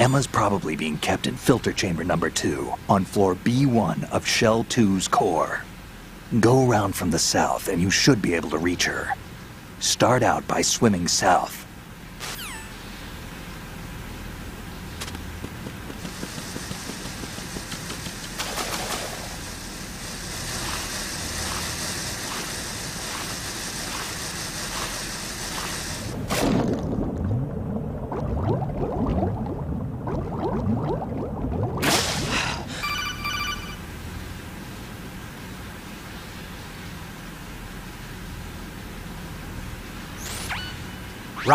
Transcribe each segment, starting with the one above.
Emma's probably being kept in filter chamber number two on floor B1 of Shell 2's core. Go around from the south and you should be able to reach her. Start out by swimming south.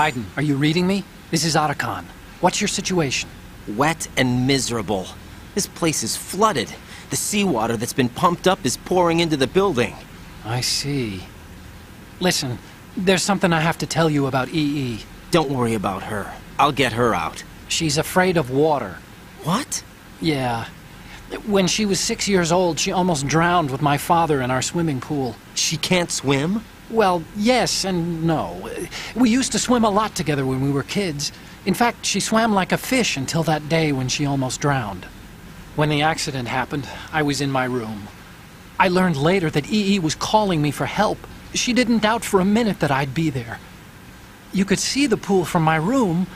Raiden, are you reading me? This is Otacon. What's your situation? Wet and miserable. This place is flooded. The seawater that's been pumped up is pouring into the building. I see. Listen, there's something I have to tell you about EE. Don't worry about her. I'll get her out. She's afraid of water. What? Yeah. When she was six years old, she almost drowned with my father in our swimming pool. She can't swim? Well, yes and no. We used to swim a lot together when we were kids. In fact, she swam like a fish until that day when she almost drowned. When the accident happened, I was in my room. I learned later that EE was calling me for help. She didn't doubt for a minute that I'd be there. You could see the pool from my room,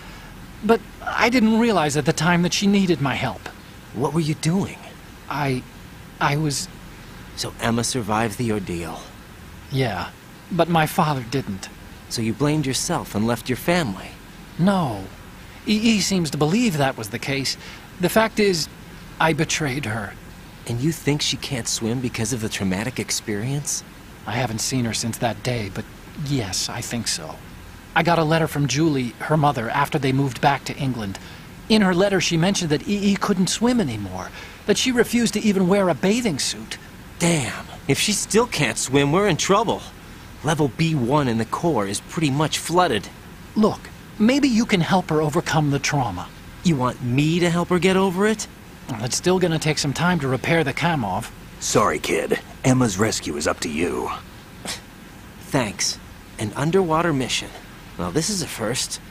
but I didn't realize at the time that she needed my help. What were you doing? I. I was. So Emma survived the ordeal. Yeah, but my father didn't. So you blamed yourself and left your family? No. EE seems to believe that was the case. The fact is, I betrayed her. And you think she can't swim because of the traumatic experience? I haven't seen her since that day, but yes, I think so. I got a letter from Julie, her mother, after they moved back to England. In her letter, she mentioned that EE couldn't swim anymore, that she refused to even wear a bathing suit. Damn, if she still can't swim, we're in trouble. Level B1 in the core is pretty much flooded. Look, maybe you can help her overcome the trauma. You want me to help her get over it? It's still gonna take some time to repair the Kamov. Sorry, kid. Emma's rescue is up to you. Thanks. An underwater mission. Well, this is a first.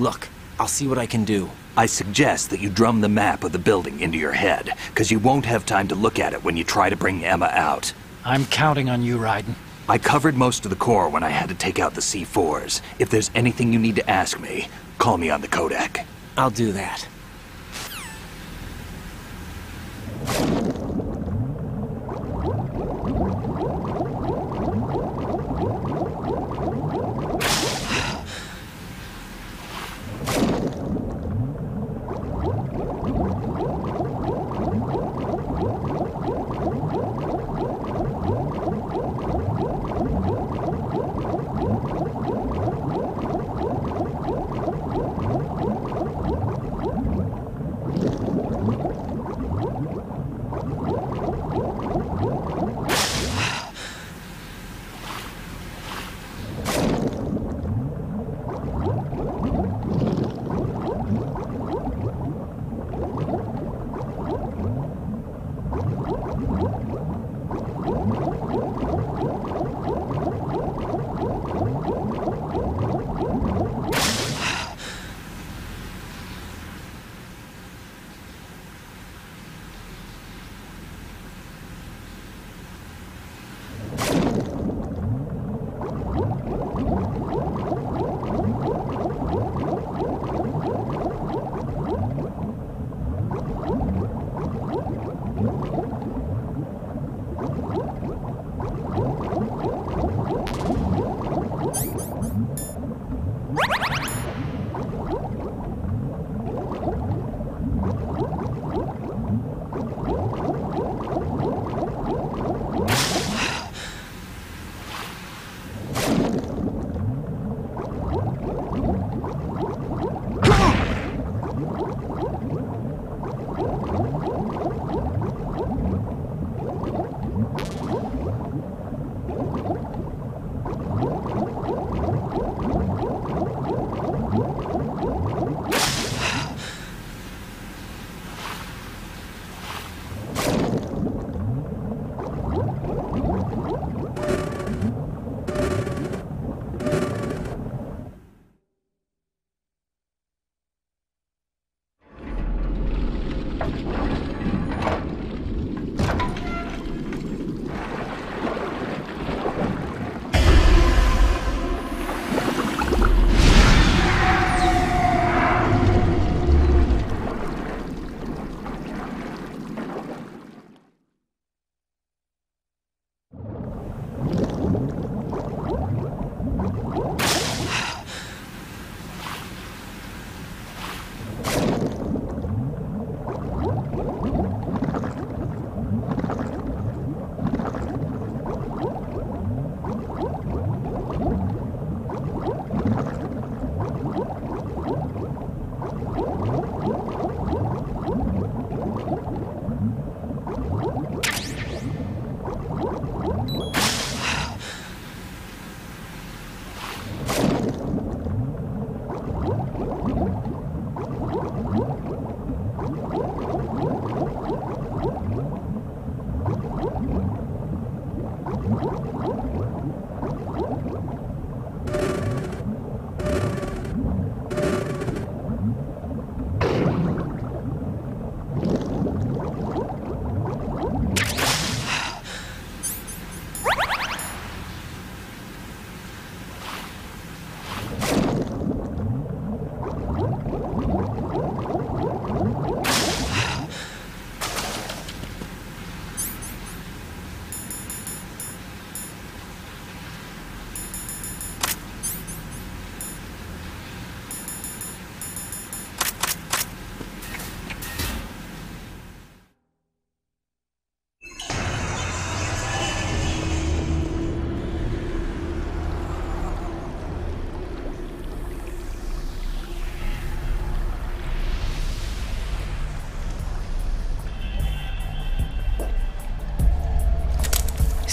Look, I'll see what I can do. I suggest that you drum the map of the building into your head, because you won't have time to look at it when you try to bring Emma out. I'm counting on you, Raiden. I covered most of the core when I had to take out the C4s. If there's anything you need to ask me, call me on the Codec. I'll do that.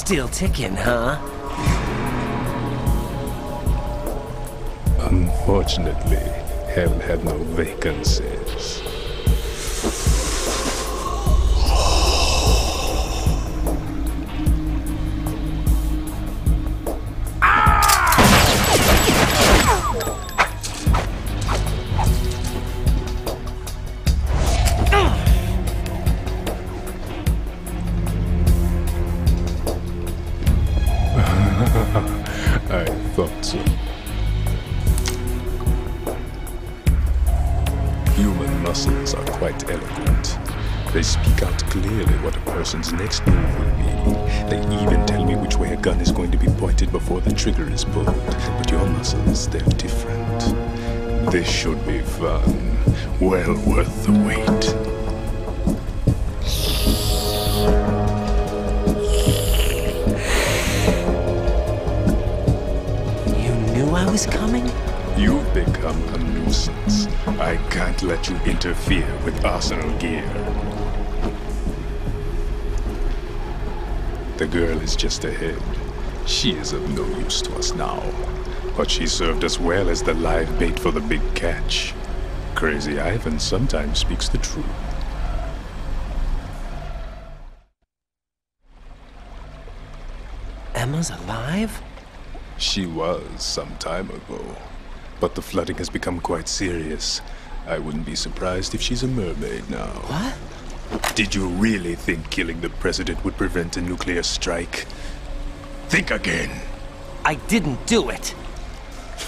Still ticking, huh? Unfortunately, hell had no vacancies. Trigger is pulled. But your muscles, they're different. This should be fun. Well worth the wait. You knew I was coming? You've become a nuisance. I can't let you interfere with Arsenal gear. The girl is just ahead. She is of no use to us now. But she served us well as the live bait for the big catch. Crazy Ivan sometimes speaks the truth. Emma's alive? She was some time ago. But the flooding has become quite serious. I wouldn't be surprised if she's a mermaid now. What? Did you really think killing the president would prevent a nuclear strike? Think again. I didn't do it.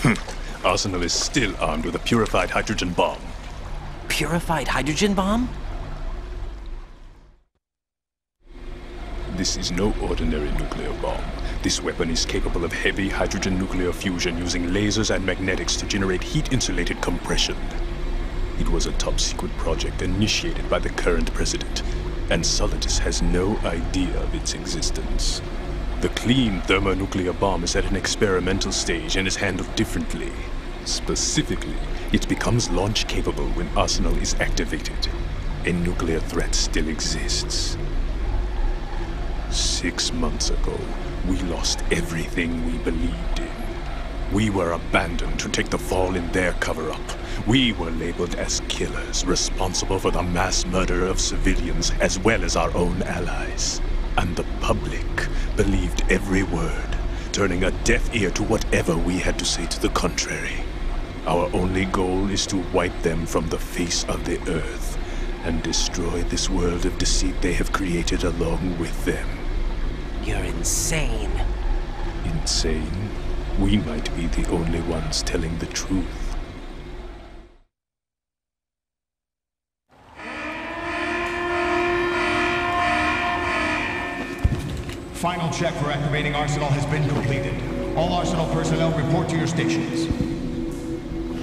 Arsenal is still armed with a purified hydrogen bomb. Purified hydrogen bomb? This is no ordinary nuclear bomb. This weapon is capable of heavy hydrogen nuclear fusion using lasers and magnetics to generate heat-insulated compression. It was a top-secret project initiated by the current president, and Solidus has no idea of its existence. The clean thermonuclear bomb is at an experimental stage and is handled differently. Specifically, it becomes launch capable when Arsenal is activated. A nuclear threat still exists. Six months ago, we lost everything we believed in. We were abandoned to take the fall in their cover up. We were labeled as killers, responsible for the mass murder of civilians as well as our own allies. And the public believed every word, turning a deaf ear to whatever we had to say to the contrary. Our only goal is to wipe them from the face of the earth and destroy this world of deceit they have created along with them. You're insane. Insane? We might be the only ones telling the truth. Final check for activating Arsenal has been completed. All Arsenal personnel report to your stations.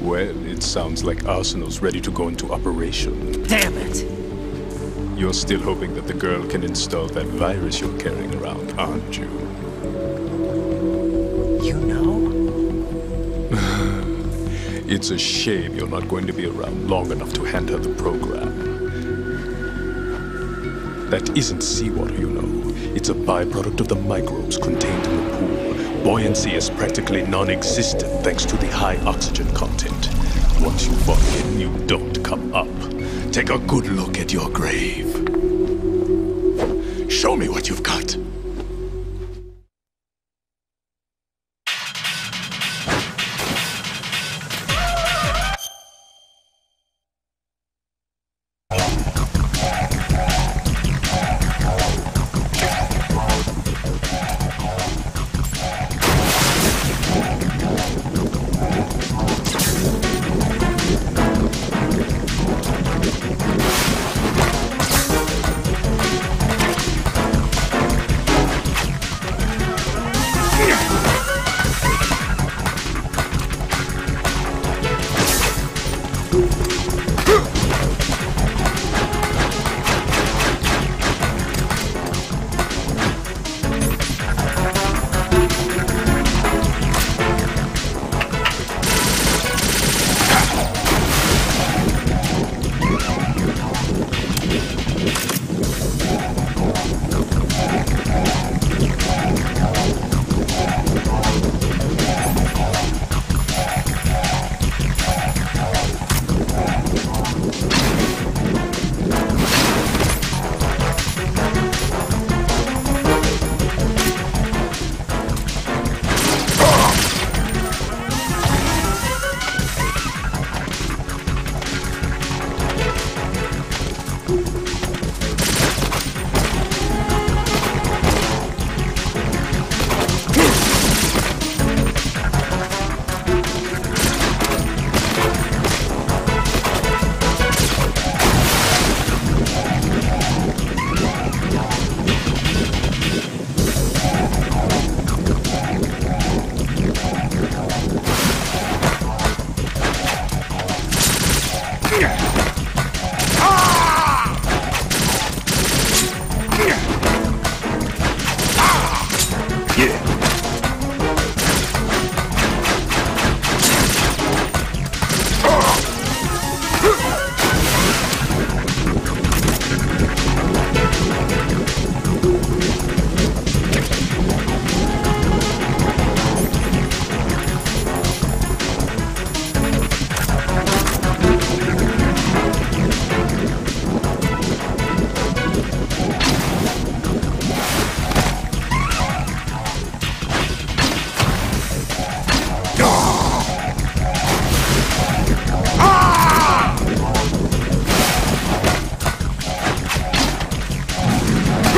Well, it sounds like Arsenal's ready to go into operation. Damn it! You're still hoping that the girl can install that virus you're carrying around, aren't you? You know? It's a shame you're not going to be around long enough to hand her the program. That isn't seawater, you know. It's a byproduct of the microbes contained in the pool. Buoyancy is practically non-existent thanks to the high oxygen content. Once you fall in, you don't come up. Take a good look at your grave. Show me what you've got.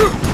Huh?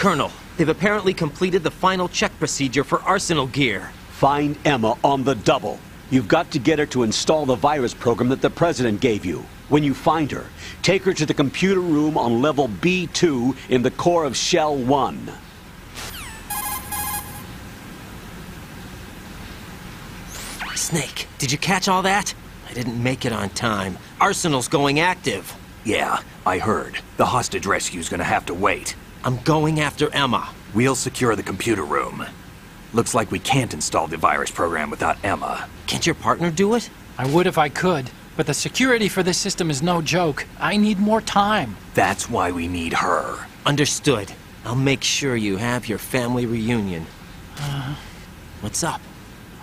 Colonel, they've apparently completed the final check procedure for arsenal gear. Find Emma on the double. You've got to get her to install the virus program that the President gave you. When you find her, take her to the computer room on level B2 in the core of Shell 1. Snake, did you catch all that? I didn't make it on time. Arsenal's going active. Yeah, I heard. The hostage rescue's gonna have to wait. I'm going after Emma. We'll secure the computer room. Looks like we can't install the virus program without Emma. Can't your partner do it? I would if I could, but the security for this system is no joke. I need more time. That's why we need her. Understood. I'll make sure you have your family reunion. Uh-huh. What's up?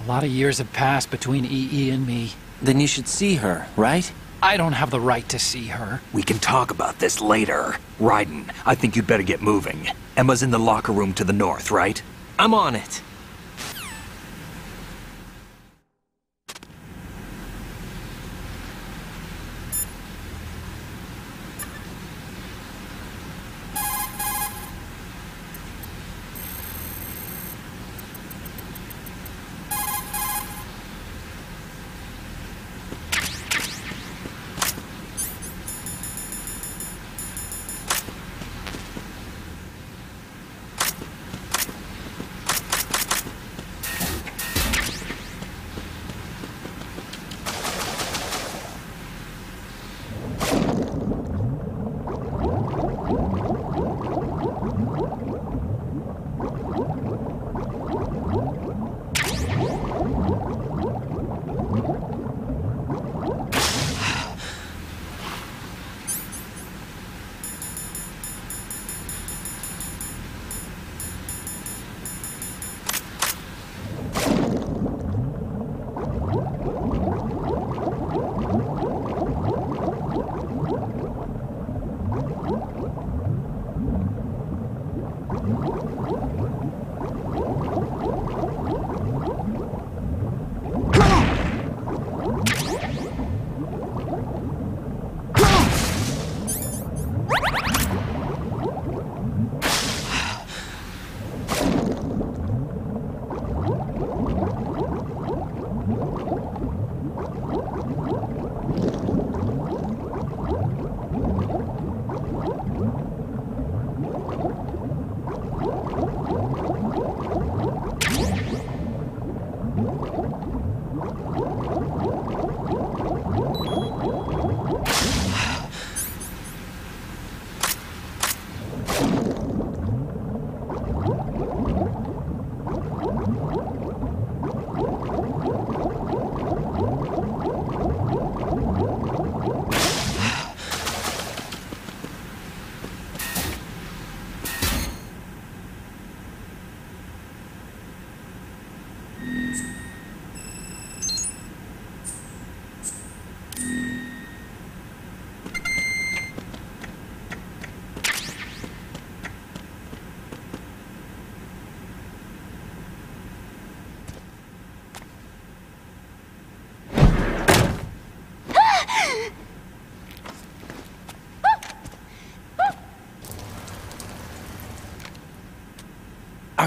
A lot of years have passed between EE and me. Then you should see her, right? I don't have the right to see her. We can talk about this later. Raiden, I think you'd better get moving. Emma's in the locker room to the north, right? I'm on it.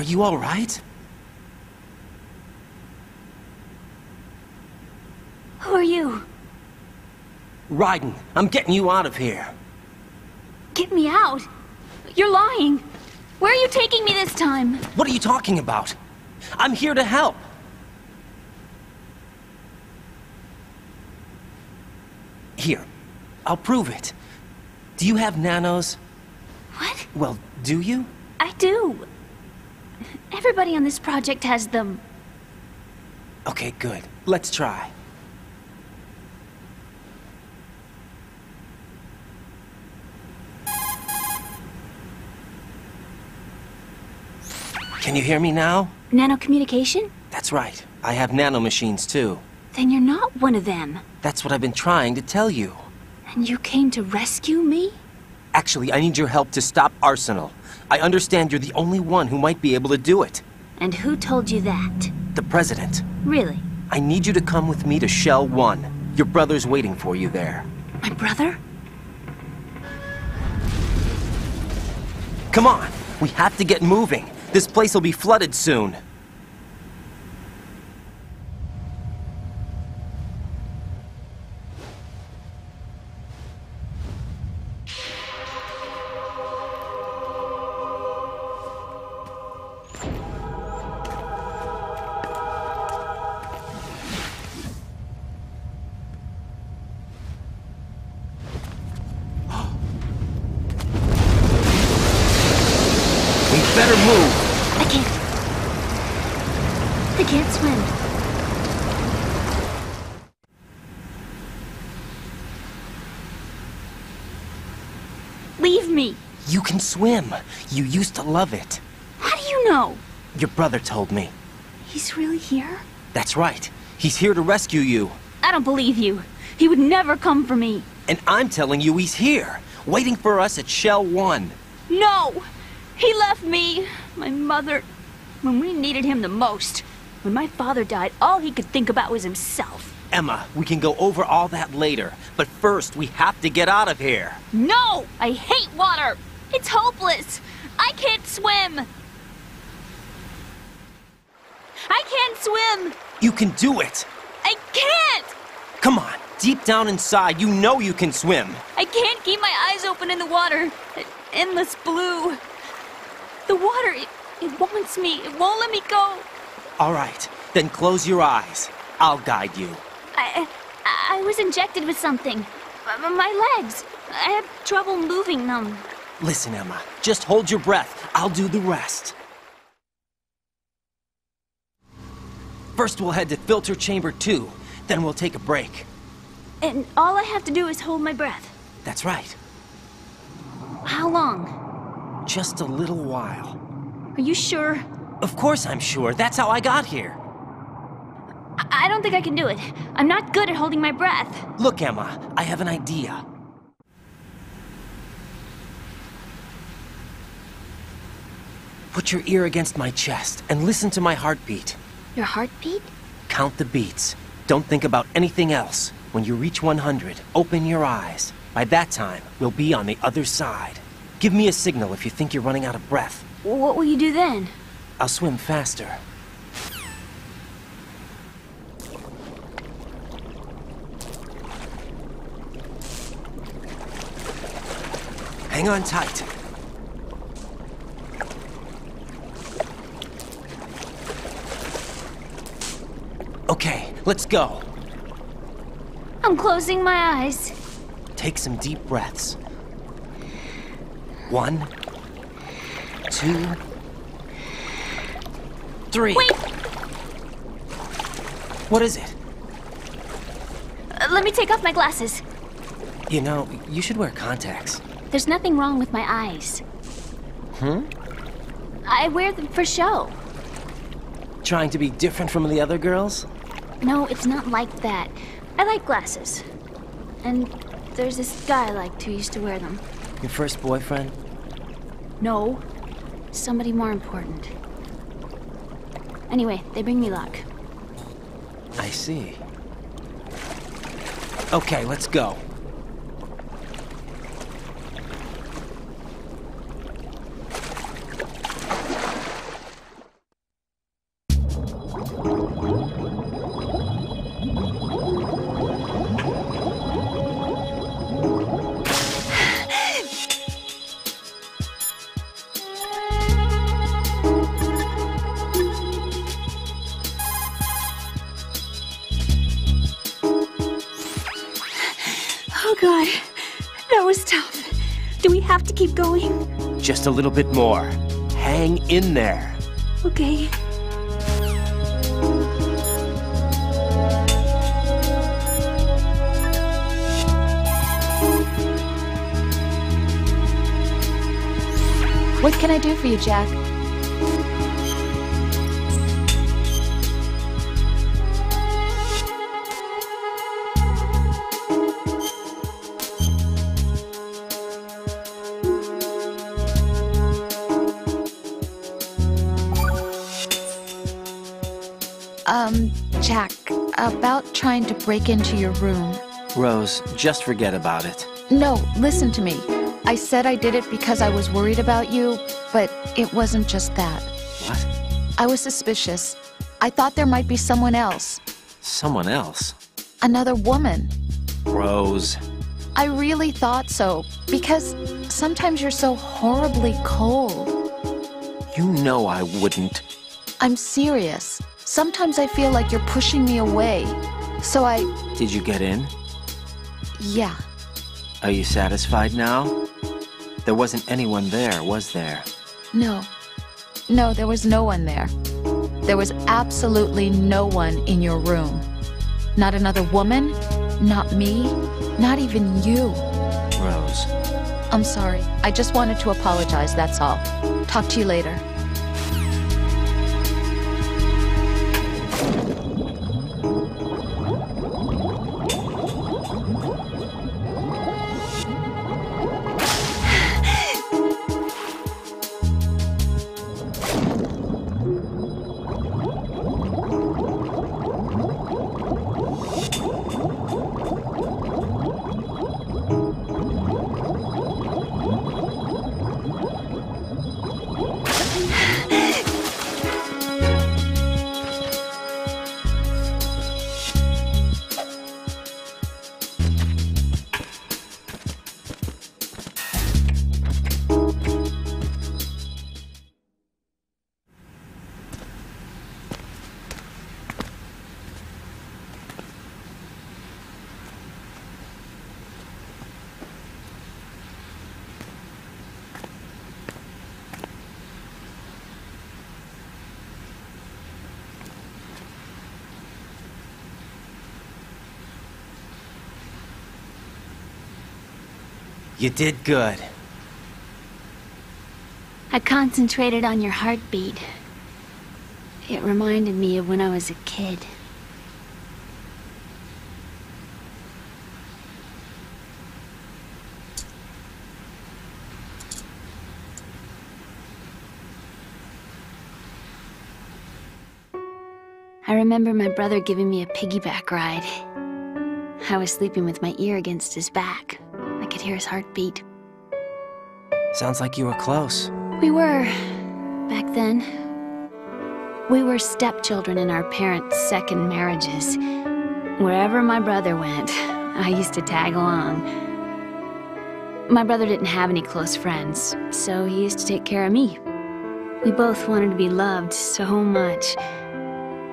Are you all right? Who are you? Raiden, I'm getting you out of here. Get me out. You're lying. Where are you taking me this time? What are you talking about? I'm here to help. Here, I'll prove it. Do you have nanos? What? Well, do you? I do. Everybody on this project has them. Okay, good. Let's try. Can you hear me now? Nanocommunication? That's right. I have nanomachines too. Then you're not one of them. That's what I've been trying to tell you. And you came to rescue me? Actually, I need your help to stop Arsenal. I understand you're the only one who might be able to do it. And who told you that? The President. Really? I need you to come with me to Shell 1. Your brother's waiting for you there. My brother? Come on! We have to get moving. This place will be flooded soon. Swim. You used to love it. How do you know? Your brother told me. He's really here? That's right. He's here to rescue you. I don't believe you. He would never come for me. And I'm telling you he's here, waiting for us at Shell 1. No! He left me, my mother, when we needed him the most. When my father died, all he could think about was himself. Emma, we can go over all that later. But first, we have to get out of here. No! I hate water! It's hopeless! I can't swim! I can't swim! You can do it. I can't! Come on. Deep down inside, you know you can swim. I can't keep my eyes open in the water. Endless blue. The water, it, it wants me. It won't let me go. All right. Then close your eyes. I'll guide you. I, I, I was injected with something. My legs. I have trouble moving them. Listen, Emma. Just hold your breath. I'll do the rest. First, we'll head to filter chamber 2. Then we'll take a break. And all I have to do is hold my breath. That's right. How long? Just a little while. Are you sure? Of course I'm sure. That's how I got here. I, I don't think I can do it. I'm not good at holding my breath. Look, Emma, I have an idea. Put your ear against my chest and listen to my heartbeat. Your heartbeat? Count the beats. Don't think about anything else. When you reach 100, open your eyes. By that time, we'll be on the other side. Give me a signal if you think you're running out of breath. What will you do then? I'll swim faster. Hang on tight. Okay, let's go. I'm closing my eyes. Take some deep breaths. One, two, three. Wait! What is it? Uh, let me take off my glasses. You know, you should wear contacts. There's nothing wrong with my eyes. Hmm? I wear them for show. Trying to be different from the other girls? No, it's not like that. I like glasses. And there's this guy I liked who used to wear them. Your first boyfriend? No, somebody more important. Anyway, they bring me luck. I see. Okay, let's go. Just a little bit more. Hang in there. Okay. What can I do for you, Jack? Break into your room. Rose, just forget about it. No, listen to me. I said I did it because I was worried about you, but it wasn't just that. What? I was suspicious. I thought there might be someone else. Someone else? Another woman. Rose. I really thought so, because sometimes you're so horribly cold. You know I wouldn't. I'm serious. Sometimes I feel like you're pushing me away. So I. Did you get in? Yeah. Are you satisfied now? There wasn't anyone there, was there? No. No, there was no one there. There was absolutely no one in your room. Not another woman, not me, not even you. Rose. I'm sorry. I just wanted to apologize, that's all. Talk to you later. Did good. I concentrated on your heartbeat. It reminded me of when I was a kid. I remember my brother giving me a piggyback ride. I was sleeping with my ear against his back. Could hear his heartbeat. Sounds like you were close. We were, back then. We were stepchildren in our parents' second marriages. Wherever my brother went, I used to tag along. My brother didn't have any close friends, so he used to take care of me. We both wanted to be loved so much.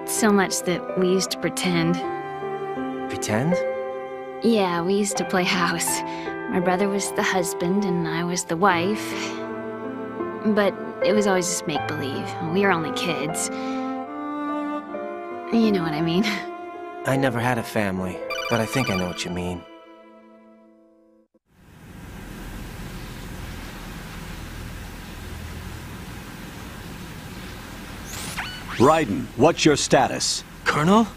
So much that we used to pretend. Pretend? Yeah, we used to play house. My brother was the husband and I was the wife. But it was always just make believe. We were only kids. You know what I mean. I never had a family, but I think I know what you mean. Raiden, what's your status? Colonel?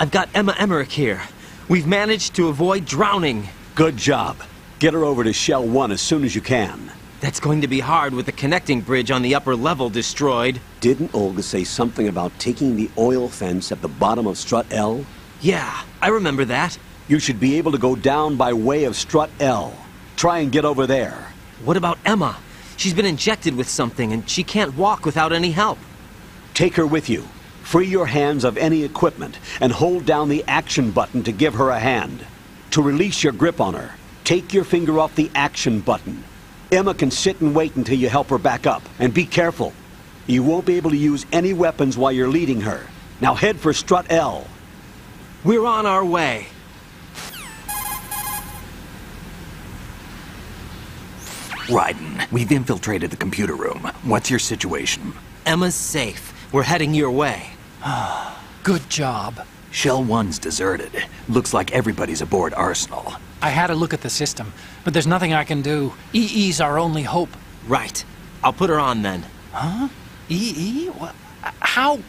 I've got Emma Emmerich here. We've managed to avoid drowning. Good job. Get her over to Shell 1 as soon as you can. That's going to be hard with the connecting bridge on the upper level destroyed. Didn't Olga say something about taking the oil fence at the bottom of Strut L? Yeah, I remember that. You should be able to go down by way of Strut L. Try and get over there. What about Emma? She's been injected with something and she can't walk without any help. Take her with you. Free your hands of any equipment and hold down the action button to give her a hand. To release your grip on her, take your finger off the action button. Emma can sit and wait until you help her back up. And be careful. You won't be able to use any weapons while you're leading her. Now head for Strut L. We're on our way. Raiden, we've infiltrated the computer room. What's your situation? Emma's safe. We're heading your way. Good job. Shell 1's deserted. Looks like everybody's aboard Arsenal. I had a look at the system, but there's nothing I can do. EE's our only hope. Right. I'll put her on then. Huh? EE? What? How?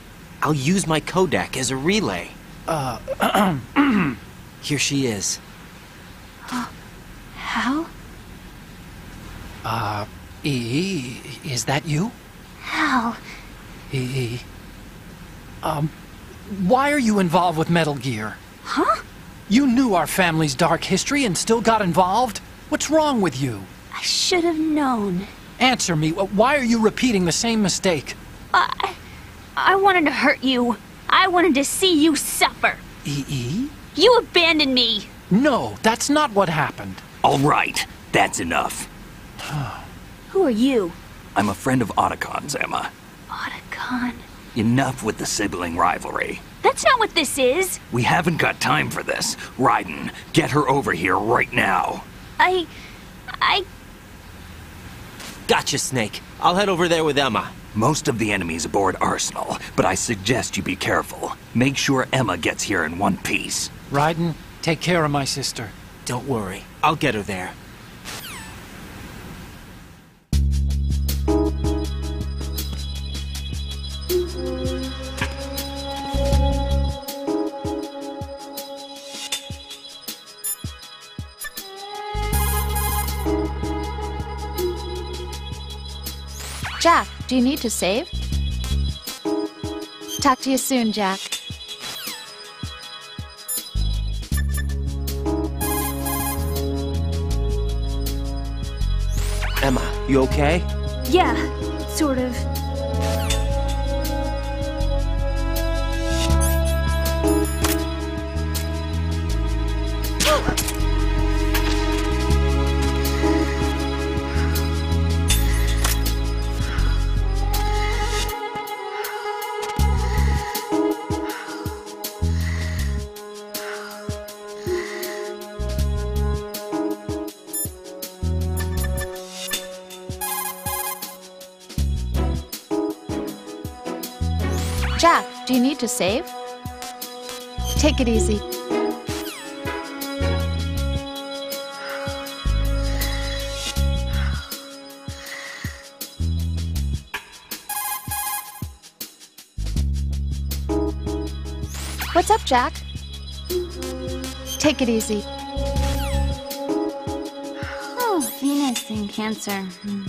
I'll use my Codec as a relay. Uh, Here she is. How? Uh, EE, is that you? How? EE. Um, why are you involved with Metal Gear? Huh? You knew our family's dark history and still got involved? What's wrong with you? I should have known. Answer me. Why are you repeating the same mistake? I... I wanted to hurt you. I wanted to see you suffer. E.E.? E. You abandoned me. No, that's not what happened. All right, that's enough. Who are you? I'm a friend of Otacon's, Emma. Otacon. Enough with the sibling rivalry. That's not what this is. We haven't got time for this. Raiden, get her over here right now. I... I... Gotcha, Snake. I'll head over there with Emma. Most of the enemies aboard Arsenal, but I suggest you be careful. Make sure Emma gets here in one piece. Raiden, take care of my sister. Don't worry. I'll get her there. Jack, do you need to save? Talk to you soon, Jack. Emma, you okay? Yeah, sort of. You need to save? Take it easy. What's up, Jack? Take it easy. Oh, Venus and Cancer. Hmm.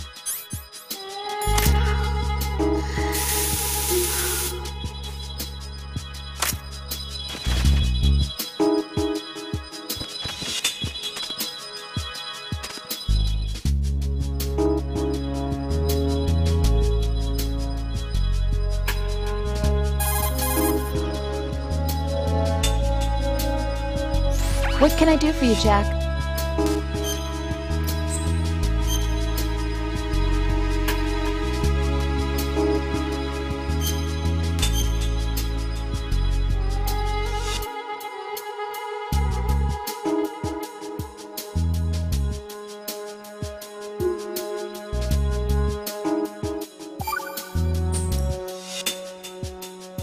Can I do for you, Jack?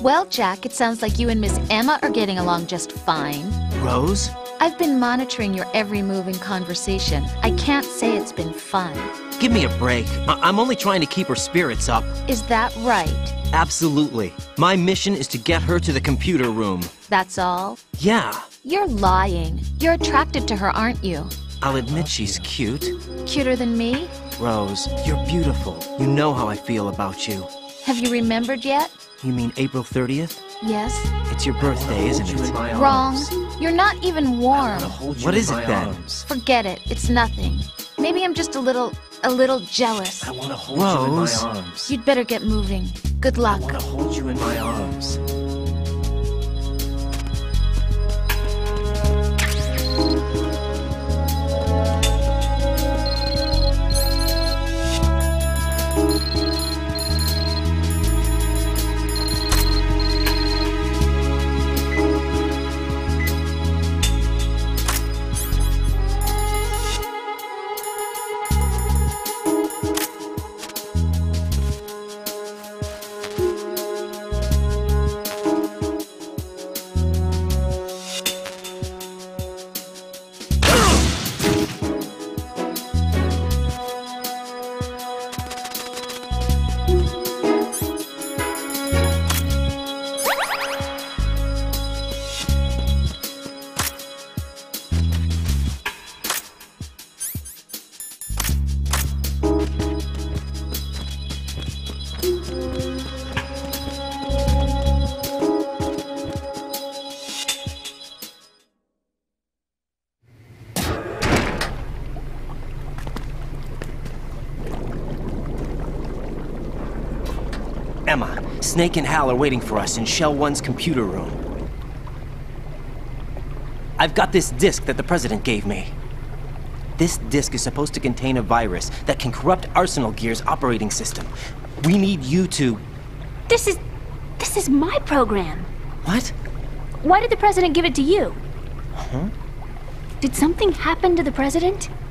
Well, Jack, it sounds like you and Miss Emma are getting along just fine. Rose? I've been monitoring your every move and conversation. I can't say it's been fun. Give me a break. I- I'm only trying to keep her spirits up. Is that right? Absolutely. My mission is to get her to the computer room. That's all? Yeah, You're lying. You're attracted to her, aren't you? I'll admit she's cute. Cuter than me? Rose, you're beautiful. You know how I feel about you. Have you remembered yet? You mean April 30th? Yes. It's your birthday, isn't it? Wrong. You're not even warm. What is it then? Forget it. It's nothing. Maybe I'm just a little, a little jealous. I want to hold Rose. You'd better get moving. Good luck. I want to hold you in my arms. Snake and Hal are waiting for us in Shell 1's computer room. I've got this disk that the President gave me. This disk is supposed to contain a virus that can corrupt Arsenal Gear's operating system. We need you to. This is. this is my program. What? Why did the President give it to you? Huh? Did something happen to the President? President.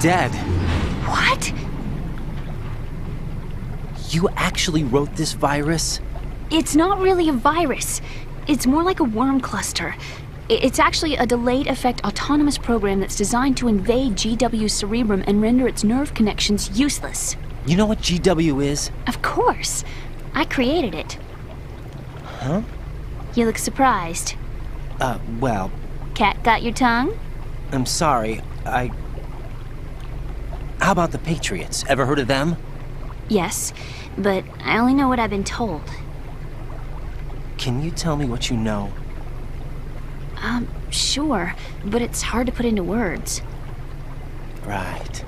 Dead. What? You actually wrote this virus? It's not really a virus. It's more like a worm cluster. It's actually a delayed effect autonomous program that's designed to invade GW's cerebrum and render its nerve connections useless. You know what GW is? Of course. I created it. Huh? You look surprised. Uh, well, Cat got your tongue? I'm sorry. I. How about the Patriots? Ever heard of them? Yes, but I only know what I've been told. Can you tell me what you know? Um, sure, but it's hard to put into words. Right.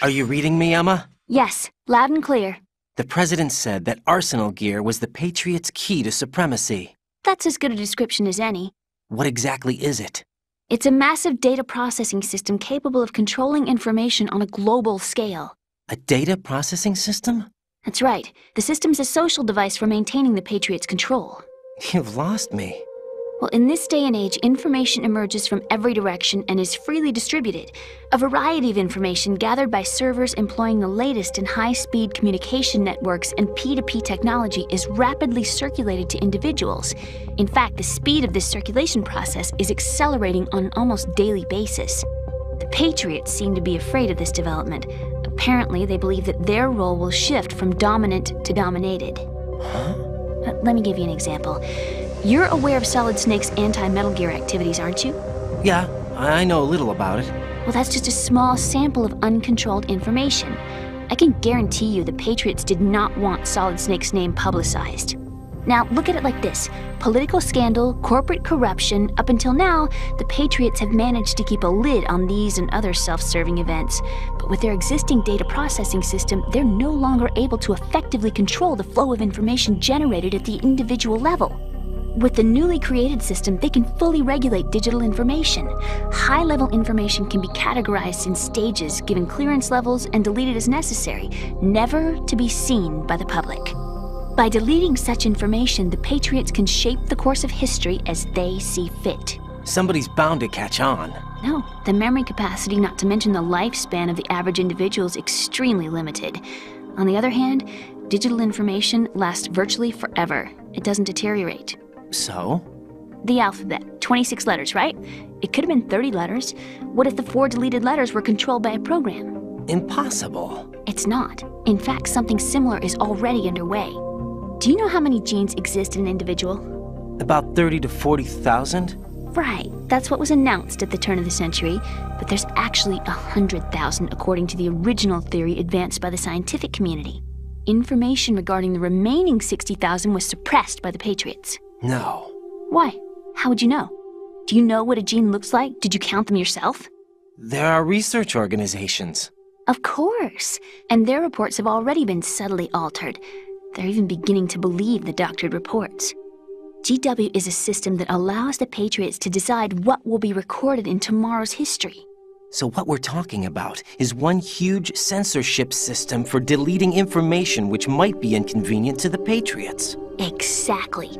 Are you reading me, Emma? Yes, loud and clear. The President said that Arsenal Gear was the Patriots' key to supremacy. That's as good a description as any. What exactly is it? It's a massive data processing system capable of controlling information on a global scale. A data processing system? That's right. The system's a social device for maintaining the Patriots' control. You've lost me. Well, in this day and age, information emerges from every direction and is freely distributed. A variety of information gathered by servers employing the latest in high speed communication networks and P2P technology is rapidly circulated to individuals. In fact, the speed of this circulation process is accelerating on an almost daily basis. The Patriots seem to be afraid of this development. Apparently, they believe that their role will shift from dominant to dominated. Huh? Uh, Let me give you an example. You're aware of Solid Snake's anti Metal Gear activities, aren't you? Yeah, I know a little about it. Well, that's just a small sample of uncontrolled information. I can guarantee you the Patriots did not want Solid Snake's name publicized. Now, look at it like this political scandal, corporate corruption, up until now, the Patriots have managed to keep a lid on these and other self serving events. But with their existing data processing system, they're no longer able to effectively control the flow of information generated at the individual level. With the newly created system, they can fully regulate digital information. High level information can be categorized in stages, given clearance levels, and deleted as necessary, never to be seen by the public. By deleting such information, the Patriots can shape the course of history as they see fit. Somebody's bound to catch on. No, the memory capacity, not to mention the lifespan of the average individual, is extremely limited. On the other hand, digital information lasts virtually forever. It doesn't deteriorate. So? The alphabet, 26 letters, right? It could have been 30 letters. What if the four deleted letters were controlled by a program? Impossible. It's not. In fact, something similar is already underway. Do you know how many genes exist in an individual? About 30 to 40,000? Right, that's what was announced at the turn of the century, but there's actually a 100,000 according to the original theory advanced by the scientific community. Information regarding the remaining 60,000 was suppressed by the Patriots. No. Why? How would you know? Do you know what a gene looks like? Did you count them yourself? There are research organizations. Of course. And their reports have already been subtly altered. They're even beginning to believe the doctored reports. GW is a system that allows the Patriots to decide what will be recorded in tomorrow's history. So, what we're talking about is one huge censorship system for deleting information which might be inconvenient to the Patriots. Exactly.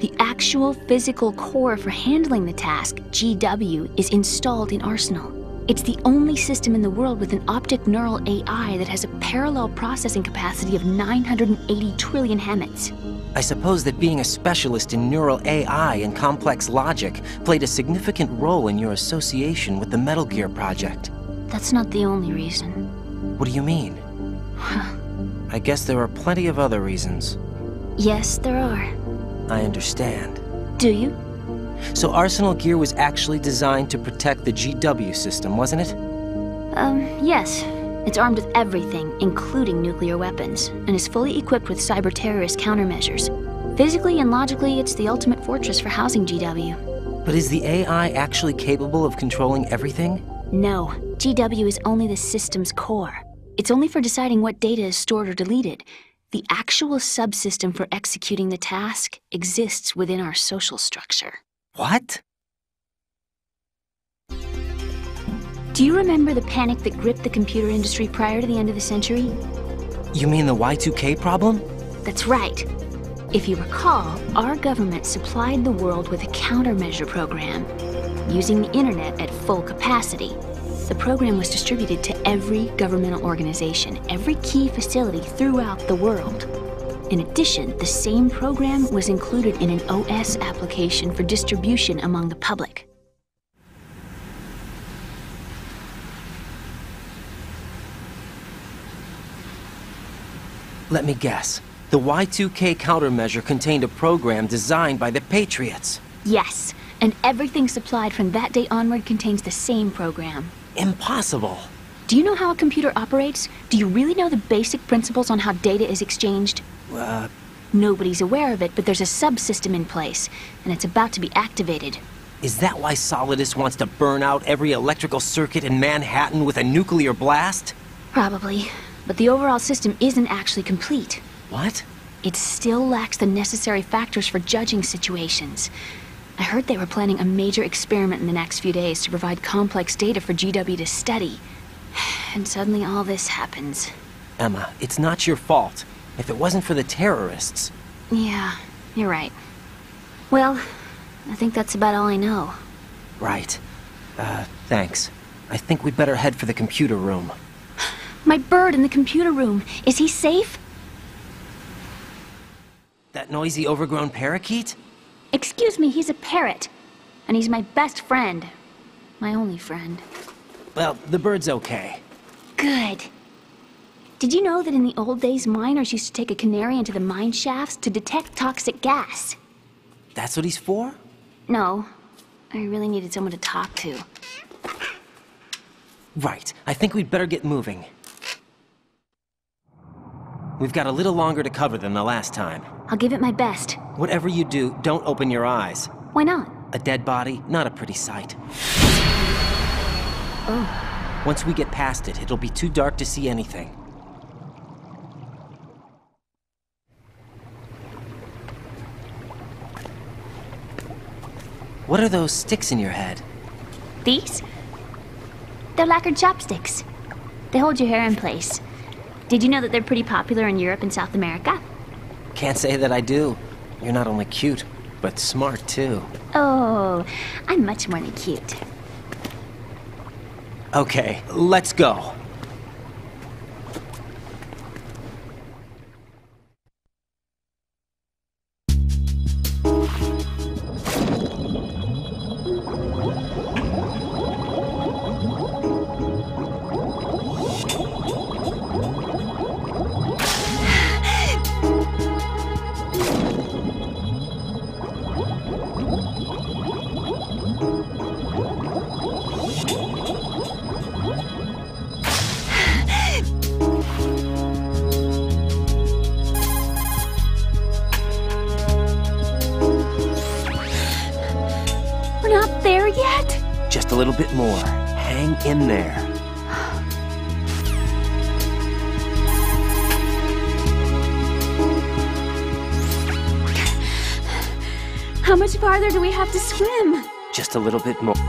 The actual physical core for handling the task, GW, is installed in Arsenal. It's the only system in the world with an optic neural AI that has a parallel processing capacity of 980 trillion Hammets. I suppose that being a specialist in neural AI and complex logic played a significant role in your association with the Metal Gear project. That's not the only reason. What do you mean? I guess there are plenty of other reasons. Yes, there are. I understand. Do you? So Arsenal Gear was actually designed to protect the GW system, wasn't it? Um, yes. It's armed with everything, including nuclear weapons, and is fully equipped with cyber terrorist countermeasures. Physically and logically, it's the ultimate fortress for housing GW. But is the AI actually capable of controlling everything? No, GW is only the system's core. It's only for deciding what data is stored or deleted. The actual subsystem for executing the task exists within our social structure. What? Do you remember the panic that gripped the computer industry prior to the end of the century? You mean the Y2K problem? That's right. If you recall, our government supplied the world with a countermeasure program using the internet at full capacity. The program was distributed to every governmental organization, every key facility throughout the world. In addition, the same program was included in an OS application for distribution among the public. Let me guess. The Y2K countermeasure contained a program designed by the Patriots. Yes, and everything supplied from that day onward contains the same program. Impossible. Do you know how a computer operates? Do you really know the basic principles on how data is exchanged? Uh, Nobody's aware of it, but there's a subsystem in place, and it's about to be activated. is that why Solidus wants to burn out every electrical circuit in Manhattan with a nuclear blast? Probably. But the overall system isn't actually complete. What? It still lacks the necessary factors for judging situations. I heard they were planning a major experiment in the next few days to provide complex data for GW to study. And suddenly all this happens. Emma, it's not your fault. If it wasn't for the terrorists. Yeah, you're right. Well, I think that's about all I know. Right. Uh, thanks. I think we'd better head for the computer room. My bird in the computer room. Is he safe? That noisy, overgrown parakeet? Excuse me, he's a parrot. And he's my best friend. My only friend. Well, the bird's okay. Good. Did you know that in the old days, miners used to take a canary into the mine shafts to detect toxic gas? That's what he's for? No. I really needed someone to talk to. Right. I think we'd better get moving. We've got a little longer to cover than the last time. I'll give it my best. Whatever you do, don't open your eyes. Why not? A dead body, not a pretty sight. Oh. Once we get past it, it'll be too dark to see anything. What are those sticks in your head? These? They're lacquered chopsticks. They hold your hair in place. Did you know that they're pretty popular in Europe and South America? Can't say that I do. You're not only cute, but smart too. Oh, I'm much more than cute. Okay, let's go. Just a little bit more.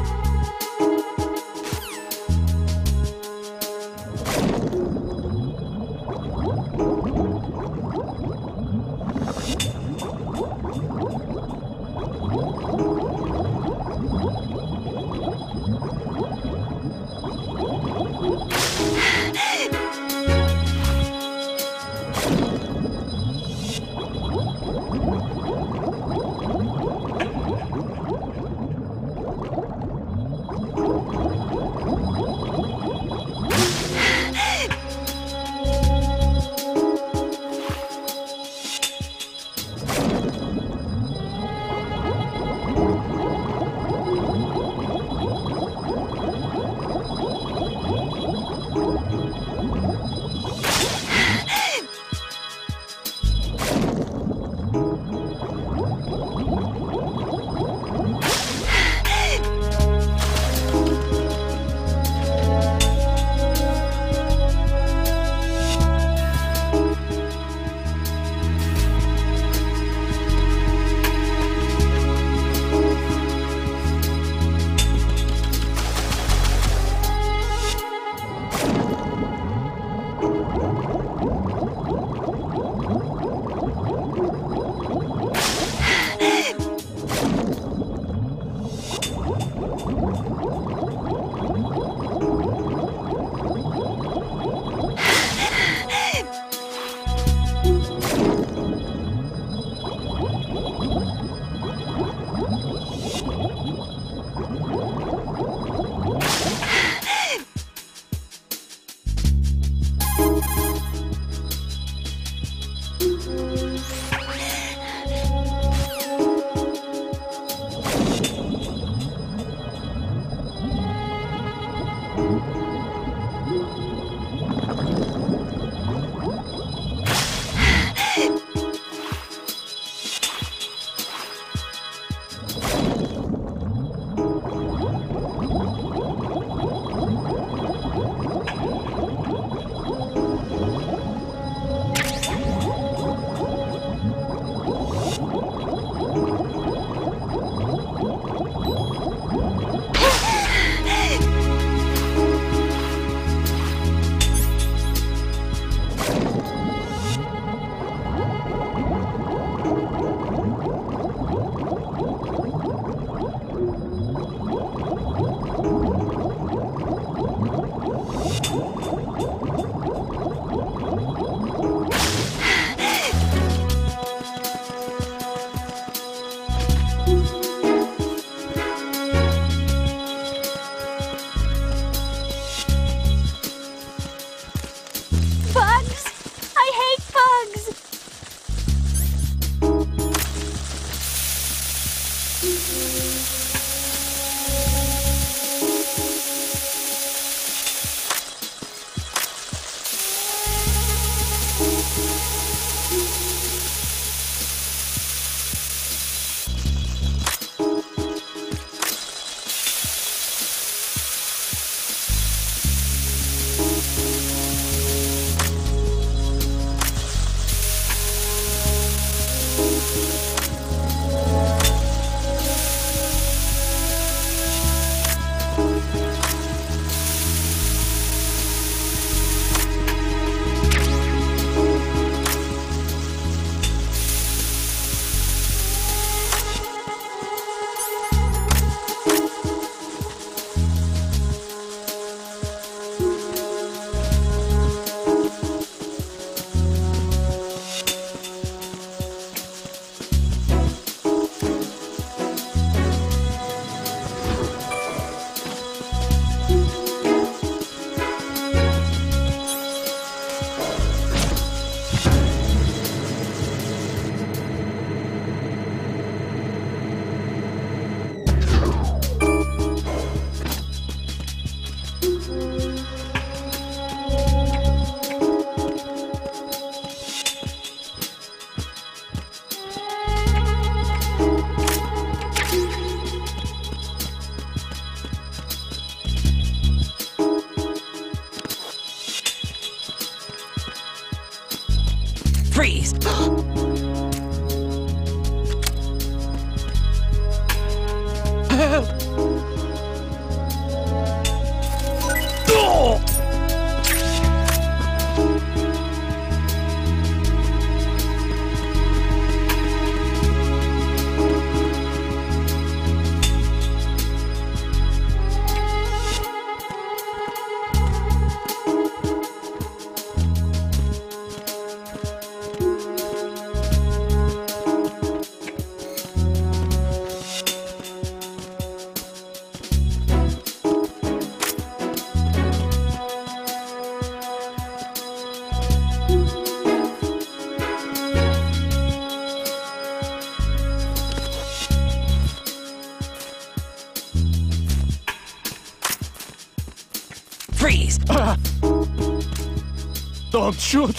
Don't shoot!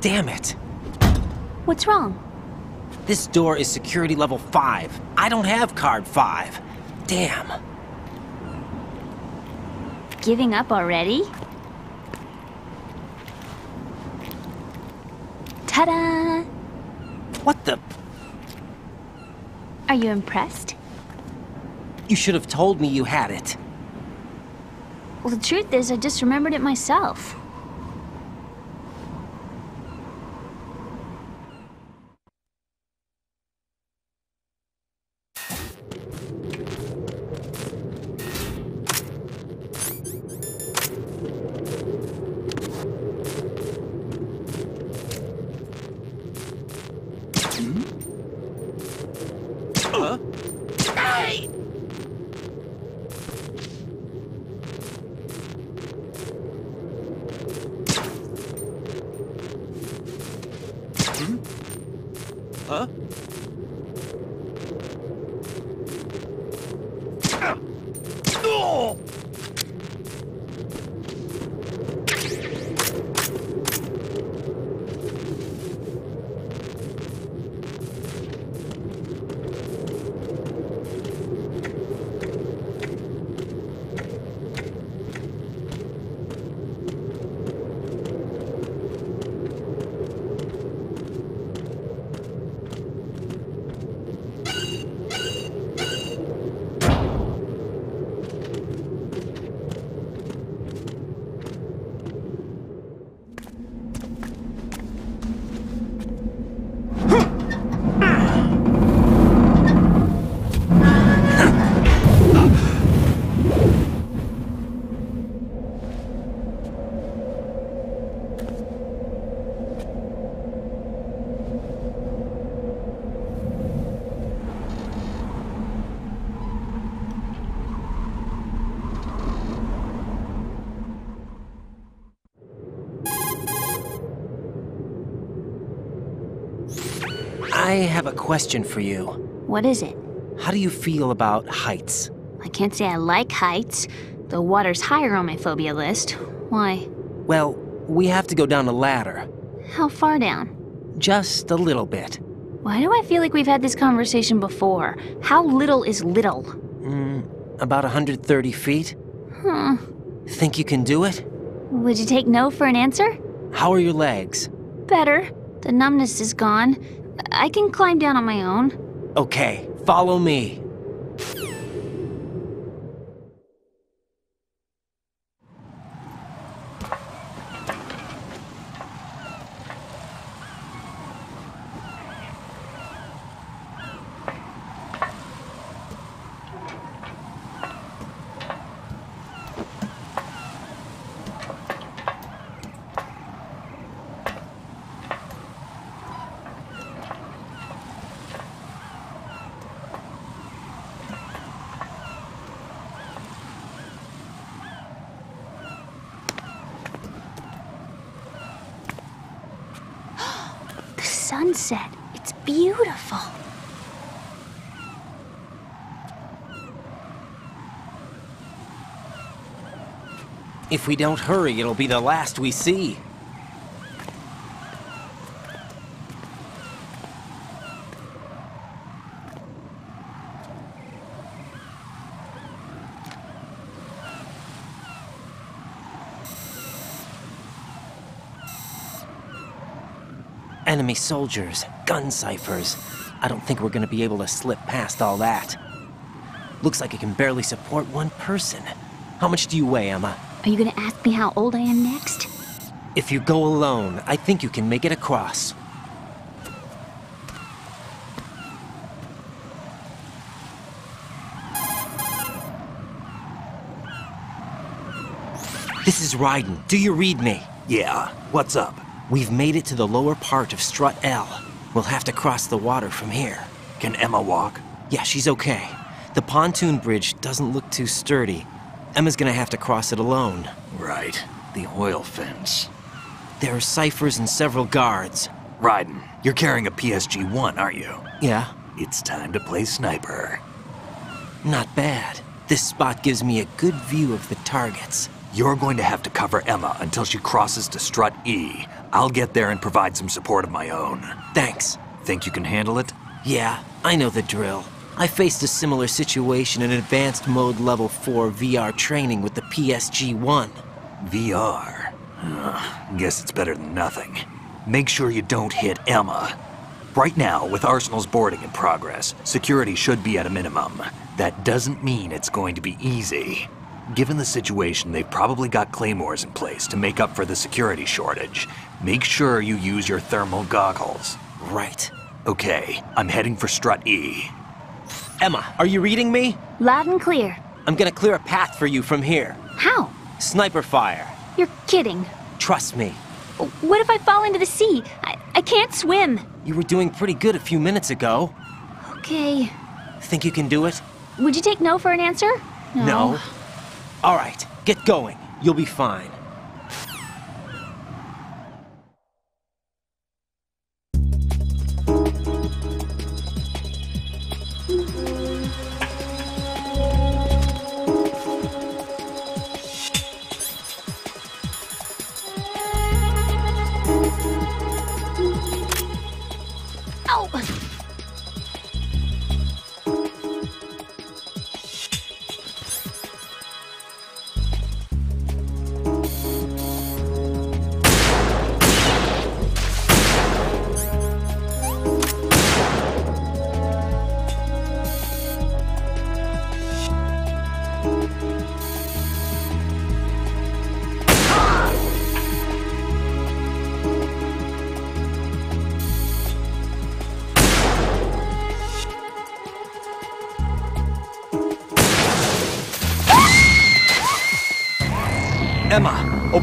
Damn it. What's wrong? This door is security level 5. I don't have card 5. Damn. Giving up already? Ta-da! What the? Are you impressed? You should have told me you had it. Well, the truth is, I just remembered it myself. Question for you. What is it? How do you feel about heights? I can't say I like heights. The water's higher on my phobia list. Why? Well, we have to go down a ladder. How far down? Just a little bit. Why do I feel like we've had this conversation before? How little is little? Mm, about 130 feet. Huh. Think you can do it? Would you take no for an answer? How are your legs? Better. The numbness is gone. I can climb down on my own. Okay, follow me. The sunset. It's beautiful. If we don't hurry, it'll be the last we see. Enemy soldiers, gun Cyphers. I don't think we're gonna be able to slip past all that. Looks like it can barely support one person. How much do you weigh, Emma? Are you gonna ask me how old I am next? If you go alone, I think you can make it across. This is Raiden. Do you read me? Yeah, what's up? We've made it to the lower part of Strut L. We'll have to cross the water from here. Can Emma walk? Yeah, she's okay. The pontoon bridge doesn't look too sturdy. Emma's gonna have to cross it alone. Right. The oil fence. There are Cyphers and several guards. Raiden, you're carrying a PSG 1, aren't you? Yeah, It's time to play sniper. not bad. This spot gives me a good view of the targets. You're going to have to cover Emma until she crosses to strut E. I'll get there and provide some support of my own. Thanks. Think you can handle it? Yeah, I know the drill. I faced a similar situation in advanced mode level 4 VR training with the PSG-1. VR. Ugh, guess it's better than nothing. Make sure you don't hit Emma. Right now, with Arsenal's boarding in progress, security should be at a minimum. That doesn't mean it's going to be easy. Given the situation, they've probably got claymores in place to make up for the security shortage. Make sure you use your thermal goggles. Right. Okay, I'm heading for strut E. Emma, are you reading me? Loud and clear. I'm gonna clear a path for you from here. How? Sniper fire. You're kidding. Trust me. What if I fall into the sea? I, I can't swim. You were doing pretty good a few minutes ago. Okay. Think you can do it? Would you take no for an answer? No. All right, get going. You'll be fine.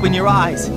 Open your eyes.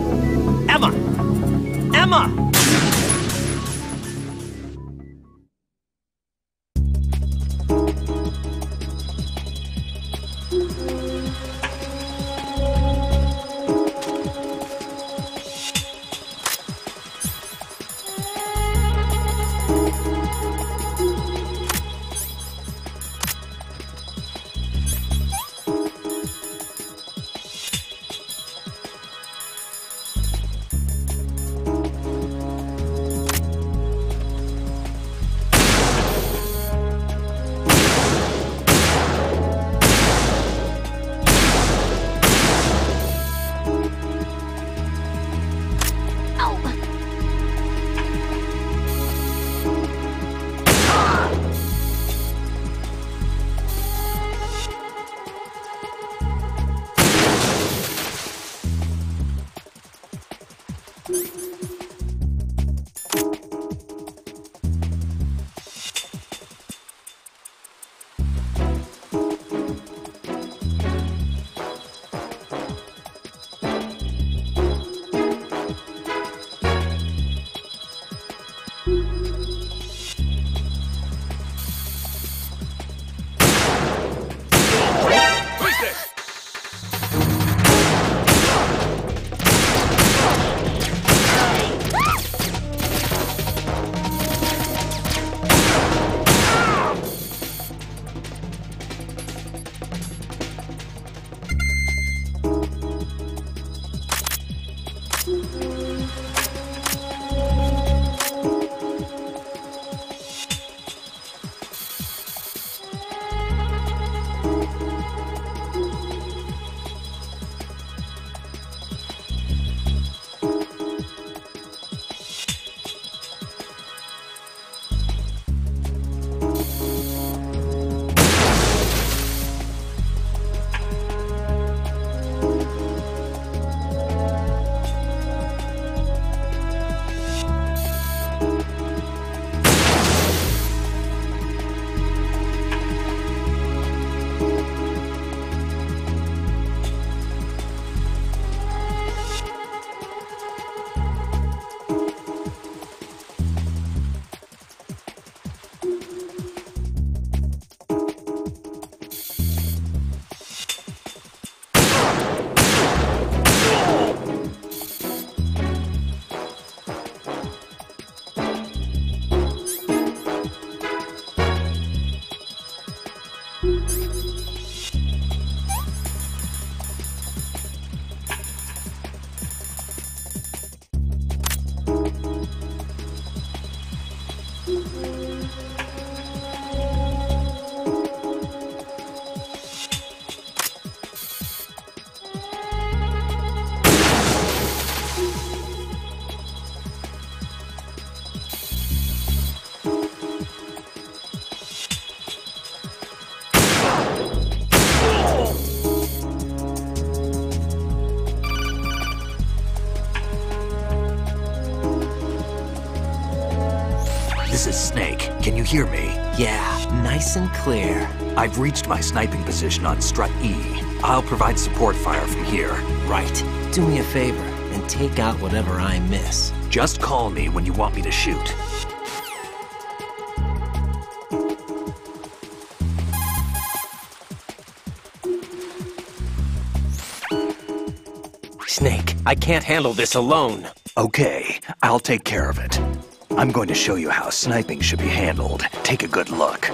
Hear me? Yeah, nice and clear. I've reached my sniping position on strut E. I'll provide support fire from here. Right. Do me a favor and take out whatever I miss. Just call me when you want me to shoot. Snake, I can't handle this alone. Okay, I'll take care of it. I'm going to show you how sniping should be handled. Take a good look.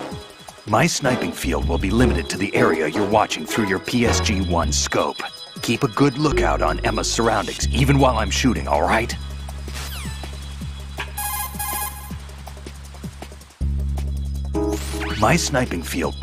My sniping field will be limited to the area you're watching through your PSG-1 scope. Keep a good lookout on Emma's surroundings, even while I'm shooting, all right? My sniping field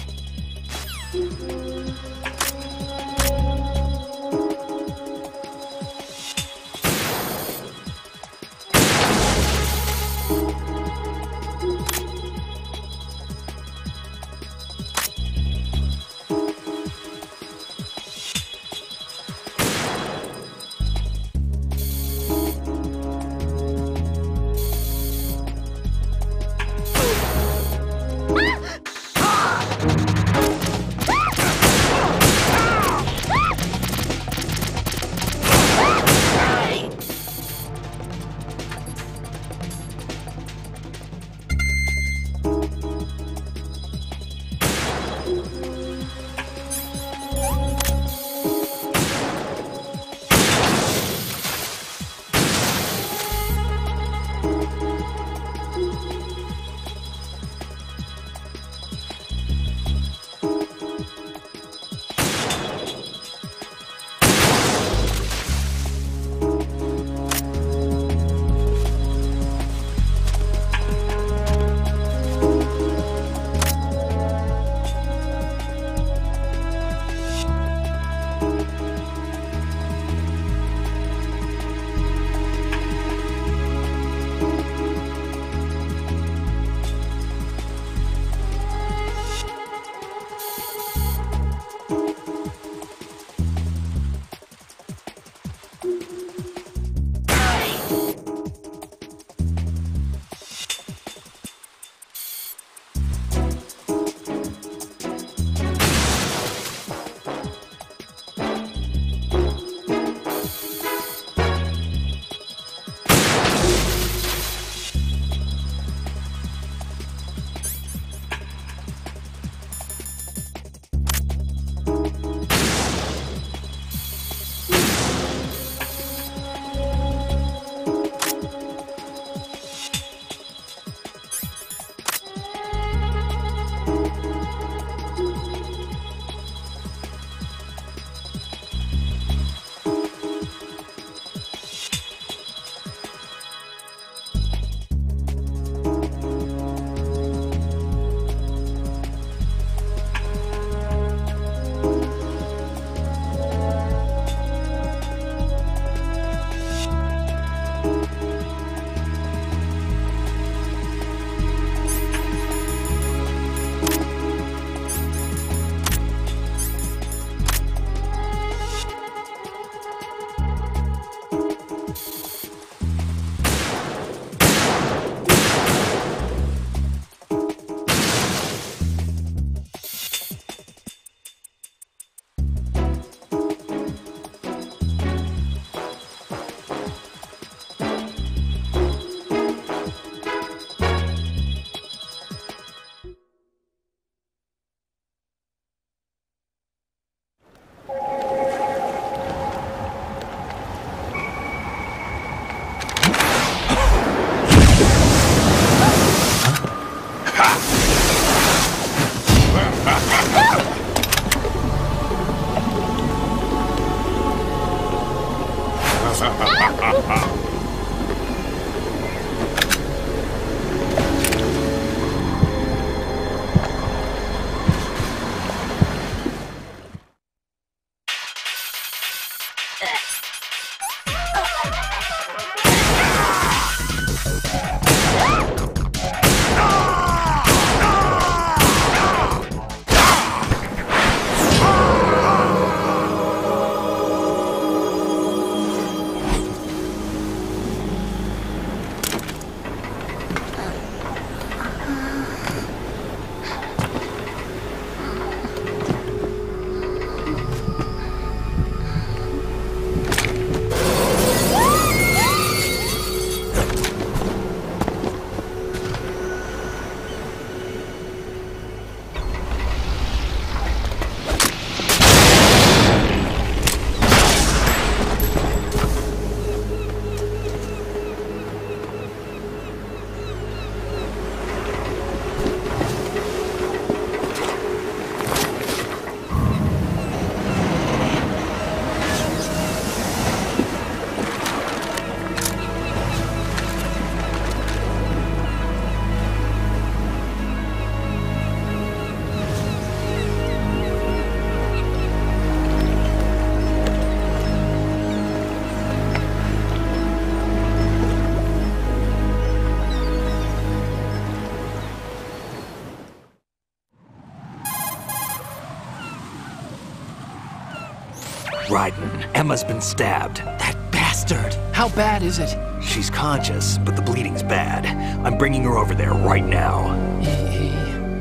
Emma's been stabbed. That bastard! How bad is it? She's conscious, but the bleeding's bad. I'm bringing her over there right now.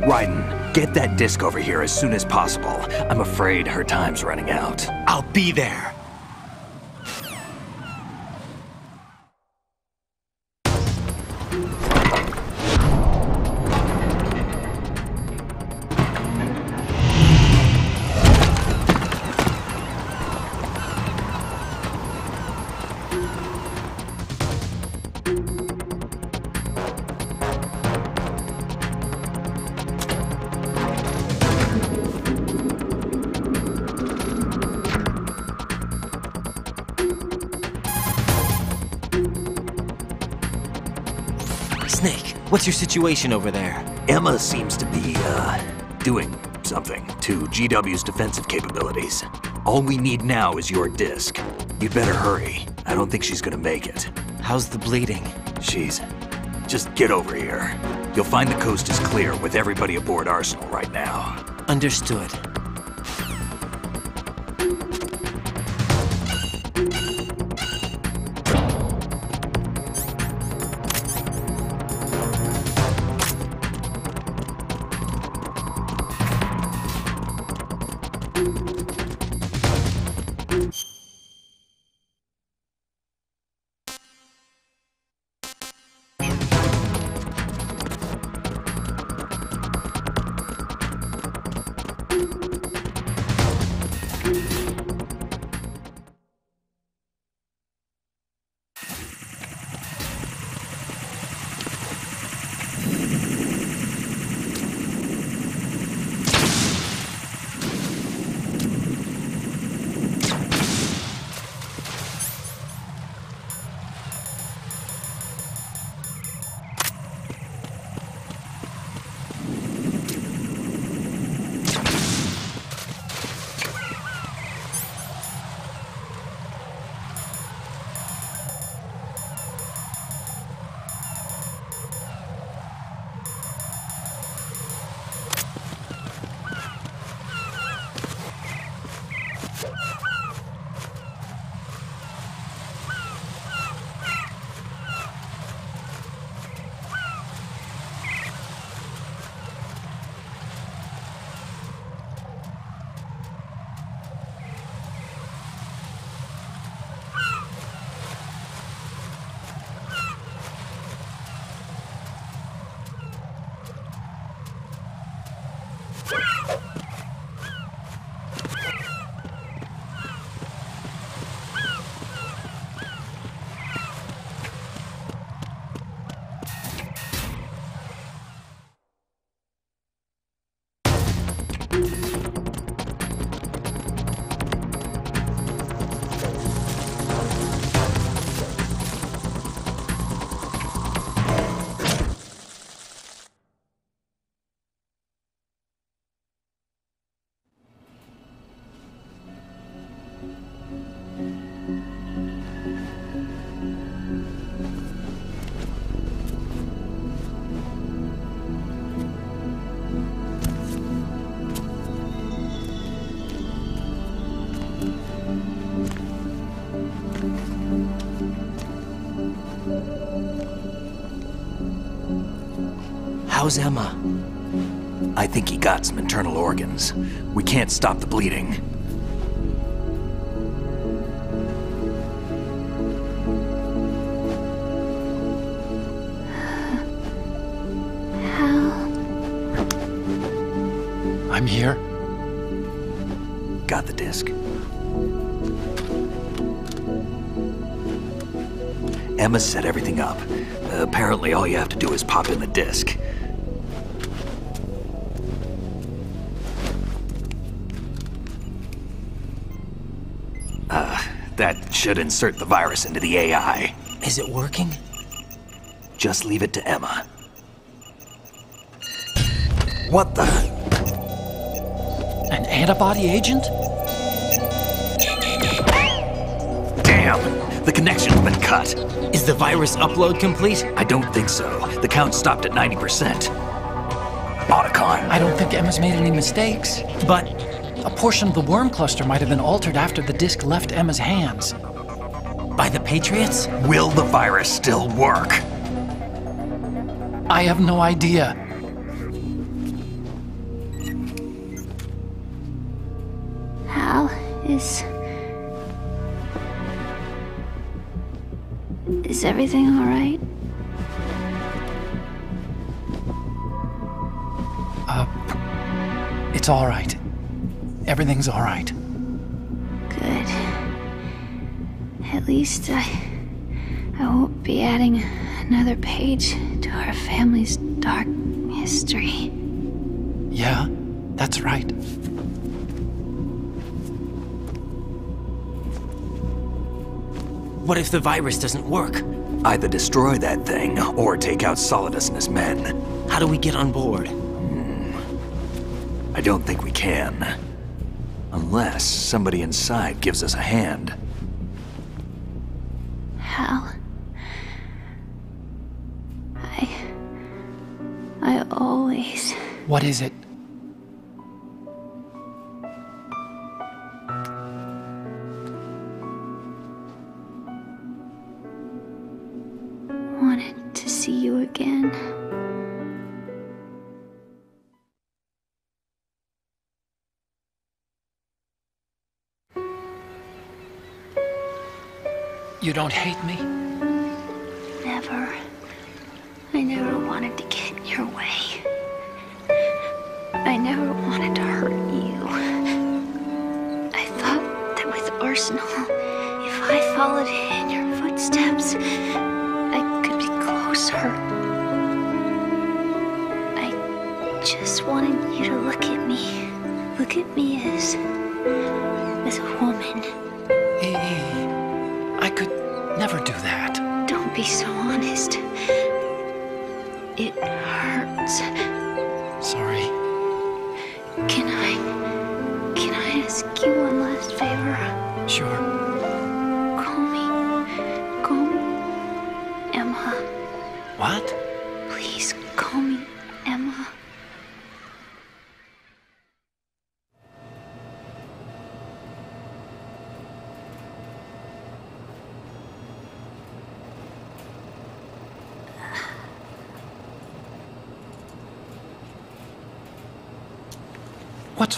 Raiden, get that disc over here as soon as possible. I'm afraid her time's running out. I'll be there. What's your situation over there? Emma seems to be, uh, doing something to GW's defensive capabilities. All we need now is your disc. You'd better hurry. I don't think she's gonna make it. How's the bleeding? She's. Just get over here. You'll find the coast is clear with everybody aboard Arsenal right now. Understood. Ah! How's Emma? I think he got some internal organs. We can't stop the bleeding. How? I'm here. Got the disc. Emma set everything up. apparently, all you have to do is pop in the disc. Should insert the virus into the AI. Is it working? Just leave it to Emma. What the? An antibody agent? Damn! The connection's been cut. Is the virus upload complete? I don't think so. The count stopped at 90%. Otacon. I don't think Emma's made any mistakes. But A portion of the worm cluster might have been altered after the disc left Emma's hands. By the Patriots? Will the virus still work? I have no idea. Hal is. Is everything alright? Uh, It's all right. Everything's all right. Least I. I won't be adding another page to our family's dark history. Yeah, that's right. What if the virus doesn't work? Either destroy that thing or take out Solidus and his men. How do we get on board? Hmm. I don't think we can. Unless somebody inside gives us a hand. What is it? wanted to see you again. You don't hate me? I could be closer. I just wanted you to look at me. Look at me as. as a woman. I could never do that. Don't be so honest. It hurts.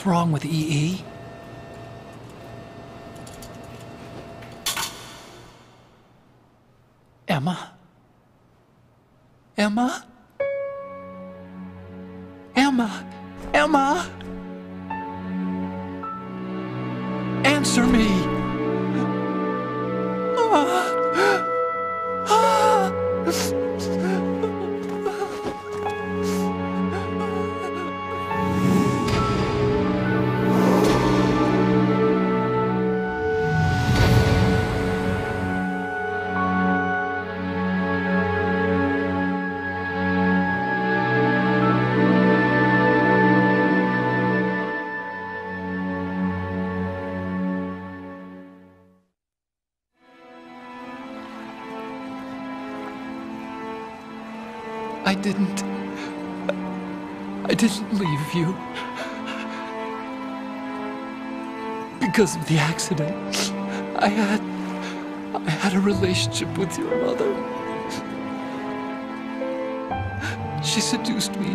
What's wrong with E EE? Emma? Emma? Emma? I didn't. I didn't leave you. Because of the accident. I had. I had a relationship with your mother. She seduced me.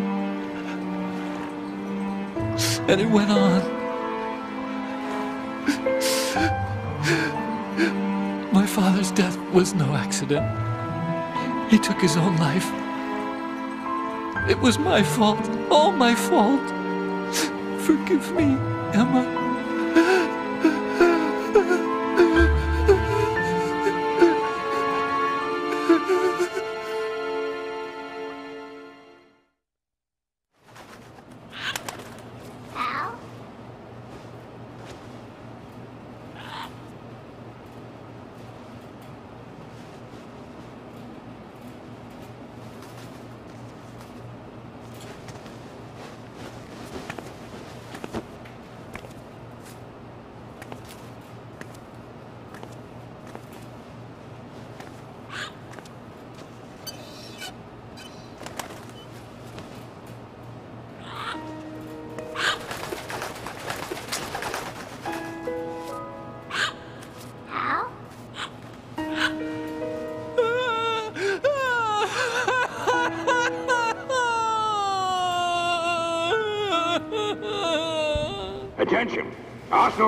And it went on. My father's death was no accident. He took his own life. It was my fault, all my fault. Forgive me, Emma.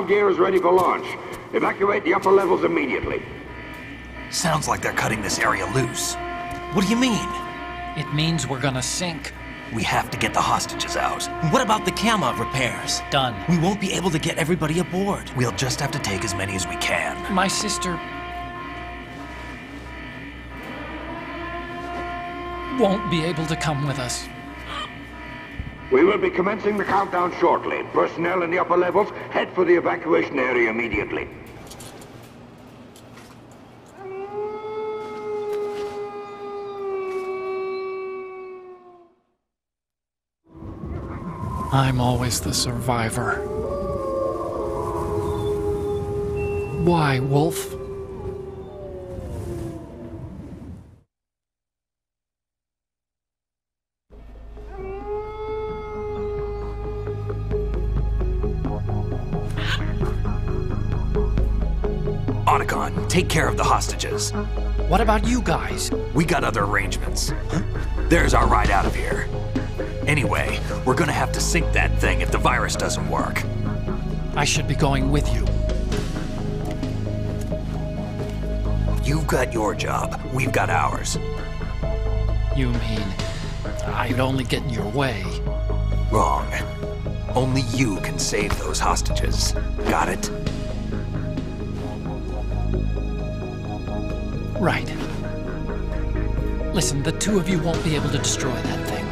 Gear is ready for launch. Evacuate the upper levels immediately. Sounds like they're cutting this area loose. What do you mean? It means we're gonna sink. We have to get the hostages out. What about the Kamov repairs? Done. We won't be able to get everybody aboard. We'll just have to take as many as we can. My sister... won't be able to come with us. We will be commencing the countdown shortly. Personnel in the upper levels, head for the evacuation area immediately. I'm always the survivor. Why, Wolf? Take care of the hostages. What about you guys? We got other arrangements. There's our ride out of here. Anyway, we're gonna have to sink that thing if the virus doesn't work. I should be going with you. You've got your job, we've got ours. You mean I'd only get in your way? Wrong. Only you can save those hostages. Got it? Right. Listen, the two of you won't be able to destroy that thing.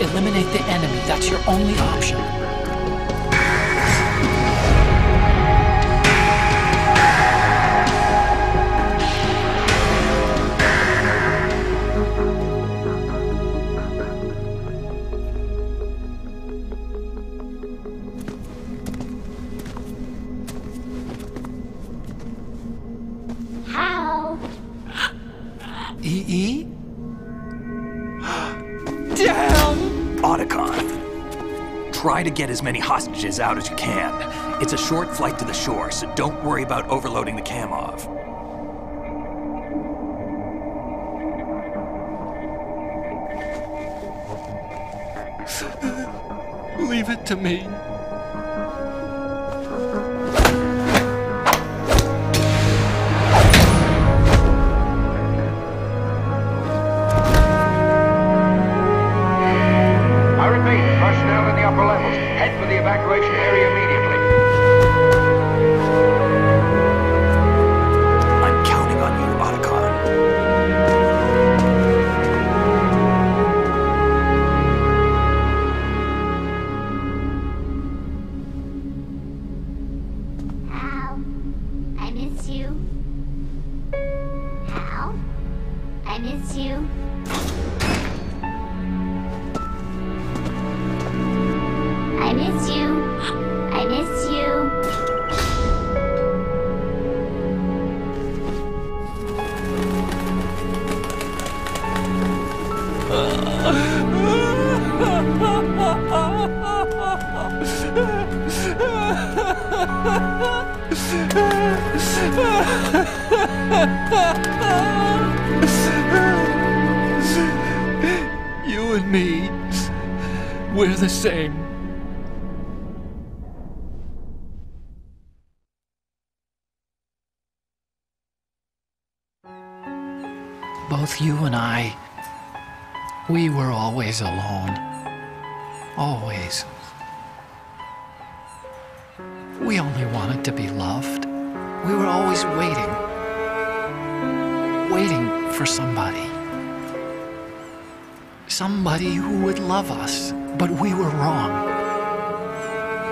Eliminate the enemy. That's your only option. Hostages out as you can. It's a short flight to the shore, so don't worry about overloading the Kamov. Leave it to me. You and I, we were always alone. Always. We only wanted to be loved. We were always waiting. Waiting for somebody. Somebody who would love us, but we were wrong.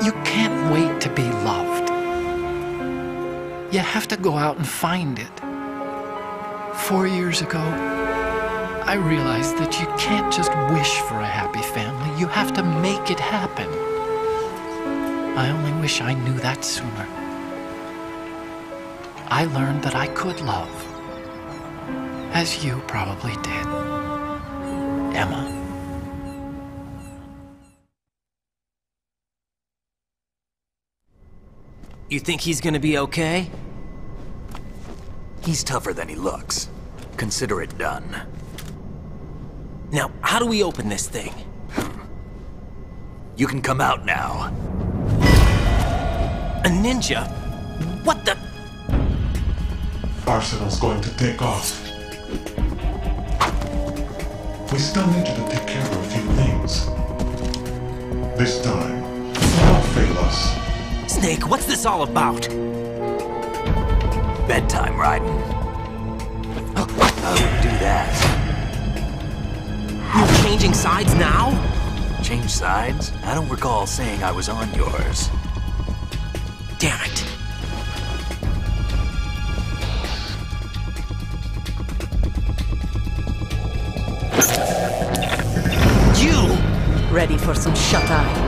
You can't wait to be loved. You have to go out and find it. Four years ago, I realized that you can't just wish for a happy family, you have to make it happen. I only wish I knew that sooner. I learned that I could love, as you probably did. Emma. You think he's gonna be okay? He's tougher than he looks. Consider it done. Now, how do we open this thing? You can come out now. A ninja? What the? Arsenal's going to take off. We still need you to take care of a few things. This time, don't fail us. Snake, what's this all about? Bedtime, Raiden. I wouldn't oh, do that. You're changing sides now? Change sides? I don't recall saying I was on yours. Damn it. You! Ready for some shut-eye?